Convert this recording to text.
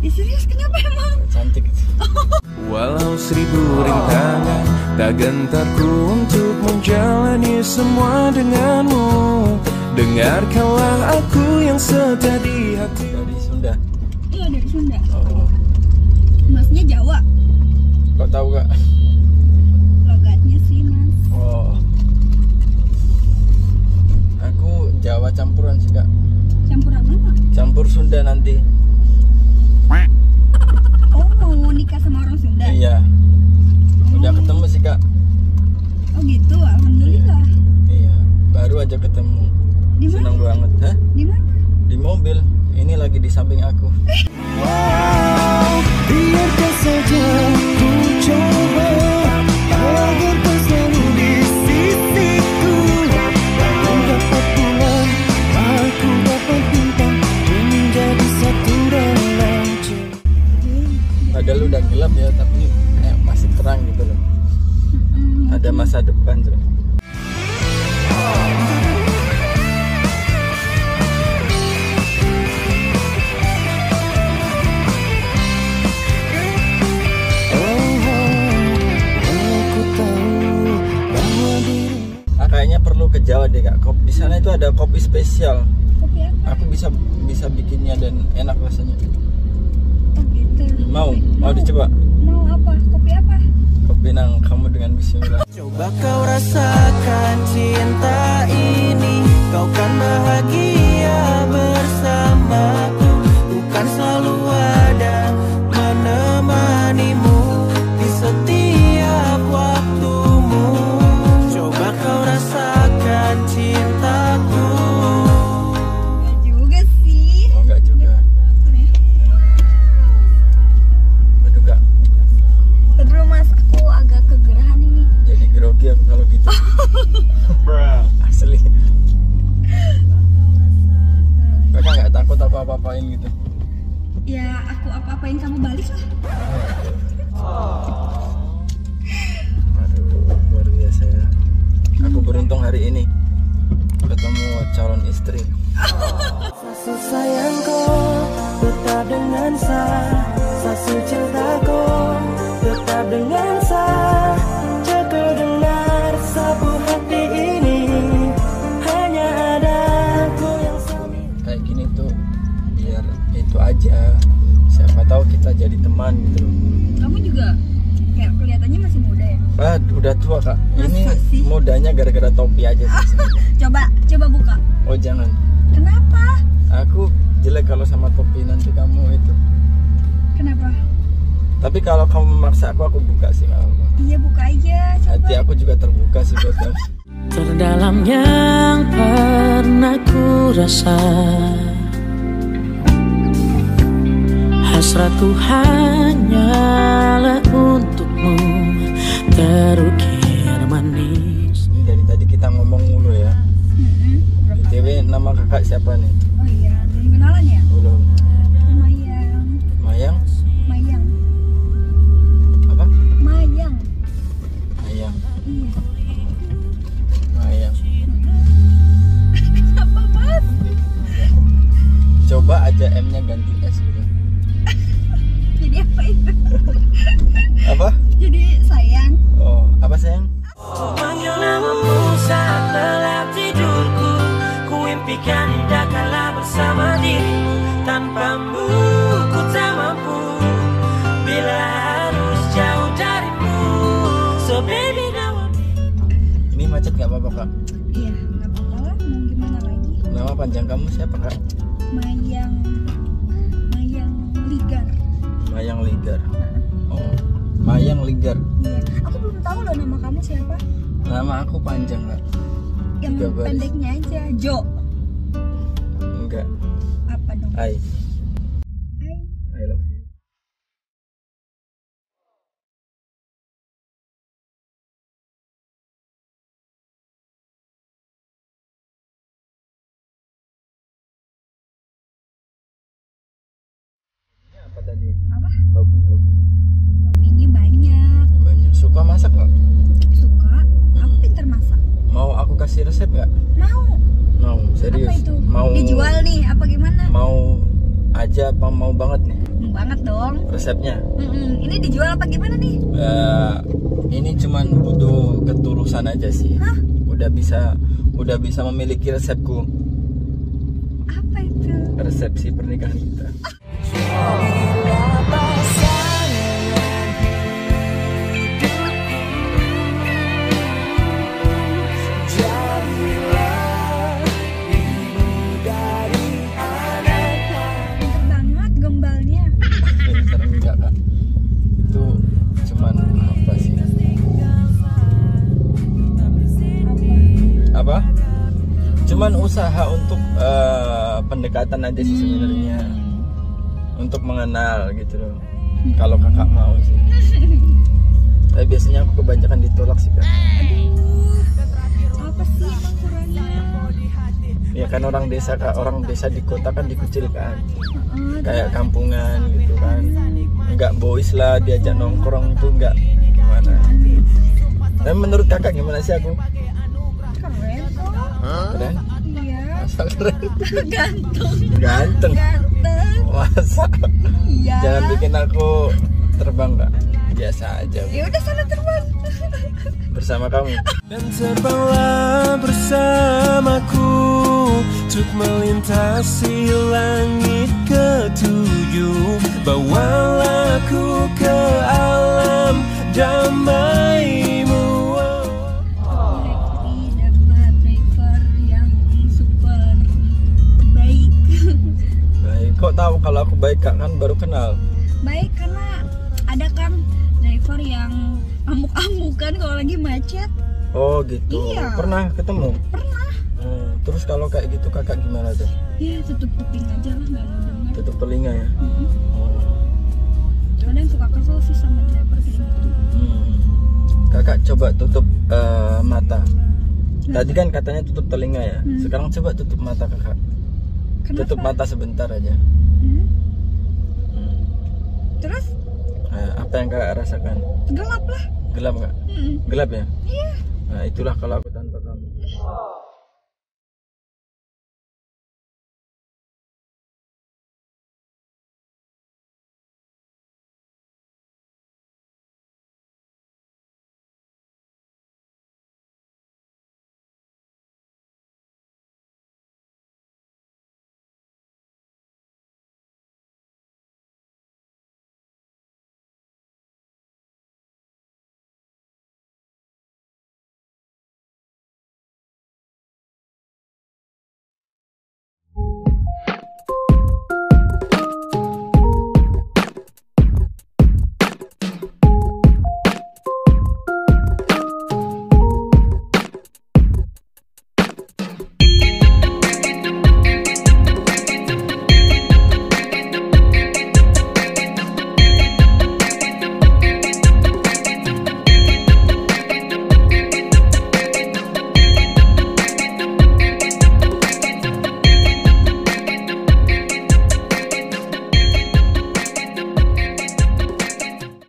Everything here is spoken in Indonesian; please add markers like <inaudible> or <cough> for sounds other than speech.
Ya serius kenapa emang? cantik. Walau seribu rintangan Tak gentarku untuk menjalani semua denganmu Dengarkanlah aku yang setia di hati Dari Sunda. Iya dari Sunda. Oh, Masnya Jawa. kau tahu gak? Logatnya sih mas. Oh, aku Jawa campuran sih kak. Campur apa? Campur Sunda nanti. Oh mau nikah sama orang Sunda? Iya. Udah ketemu sih kak. Oh gitu. Alhamdulillah. Iya. Baru aja ketemu. Di mana? Senang banget. Hah? Di mana? Di mobil. Ini lagi di samping aku. Biarkan Ada masa depan diri Ah, kayaknya perlu ke Jawa deh kak. Kopi di sana itu ada kopi spesial. Kopi apa? Aku bisa bisa bikinnya dan enak rasanya. Oh gitu. Mau? Mau dicoba? Mau apa? Kopi apa? Kopi nang kamu dengan Bismillah. Coba kau rasakan cinta ini Kau kan bahagia apa-apain kamu balik lah. Aduh, luar biasa ya. Aku beruntung hari ini teman gitu loh. Kamu juga kayak kelihatannya masih muda ya. Ah, udah tua kak. Ini Masa sih? modanya gara-gara topi aja sih. <laughs> Coba, coba buka. Oh jangan. Kenapa? Aku jelek kalau sama topi nanti kamu itu. Kenapa? Tapi kalau kamu memaksa aku, aku buka sih nggak apa-apa. Iya buka aja. Coba. Hati aku juga terbuka sih buat kamu. Terdalam yang pernah ku rasa Hasratku hanyalah untukmu Terukir manis Ini dari tadi kita ngomong mulu ya. BTW nama kakak siapa nih? Jadi sayang. Oh, apa sayang? Memanggil namamu saat lelap tidurku Ku impikan indah kala bersama dirimu Tanpamu ku tak mampu Bila harus jauh darimu So baby now I'm Ini macet nggak apa-apa kak? Iya, nggak apa-apa lah. Mau gimana lagi? Nama panjang kamu siapa kak? Mayang, Mayang Ligar. Mayang Ligar. Mayang Linggar. Iya. Aku belum tahu loh nama kamu siapa. Nama aku panjang nggak? Yang Tiga baris. pendeknya aja, Jo. Enggak. Apa dong? Hai. Hai. I love you. apa tadi? Apa? Hobi, hobi. Suka masak nggak? Suka. Aku pinter masak. Mau aku kasih resep nggak? Mau. Mau, serius. Apa itu? Mau Dijual nih, apa gimana? Mau aja apa mau banget nih Mau banget dong. resepnya? Mm-mm. Ini dijual apa gimana nih? Eh, ini cuman butuh ketulusan aja sih. Hah? Udah bisa udah bisa memiliki resepku. Apa itu? Resepsi pernikahan kita. Pinter Cuman usaha untuk eh, pendekatan aja sih sebenarnya. Untuk mengenal gitu loh. Kalau kakak mau sih. Tapi biasanya aku kebanyakan ditolak sih kak. Apa sih emang kurangnya? Ya kan orang desa kak, orang desa di kota kan dikucilkan. Heeh, Kayak kampungan gitu kan. Enggak boys lah diajak nongkrong tuh enggak gimana. Tapi menurut kakak gimana sih aku? keren. Keren? Ganteng. Ganteng. Ganteng. Masa? Iya. Jangan bikin aku terbang kak. Biasa aja Ya udah sana terbang. bersama kamu. Dan terbanglah bersamaku Untuk melintasi langit ketujuh Bawalah aku ke alam damaimu tahu kalau aku baik kak kan baru kenal. baik karena ada kan driver yang amuk-amukan kalau lagi macet. Oh gitu. Iya. Pernah ketemu? Pernah. Hmm, terus kalau kayak gitu kakak gimana tuh? Ya tutup kuping aja lah nggak mau dengar. Tutup telinga ya? Mm-mm. Oh. Kadang suka kesel sih sama driver kayak gitu. Hmm. Kakak coba tutup eh, mata. Tadi kan katanya tutup telinga ya. Hmm. Sekarang coba tutup mata kakak. Kenapa? Tutup mata sebentar aja. Hmm? Hmm. Terus Eh, apa yang kakak rasakan? gelap lah. Gelap nggak? Mm-mm. Gelap ya? Iya. Nah itulah kalau aku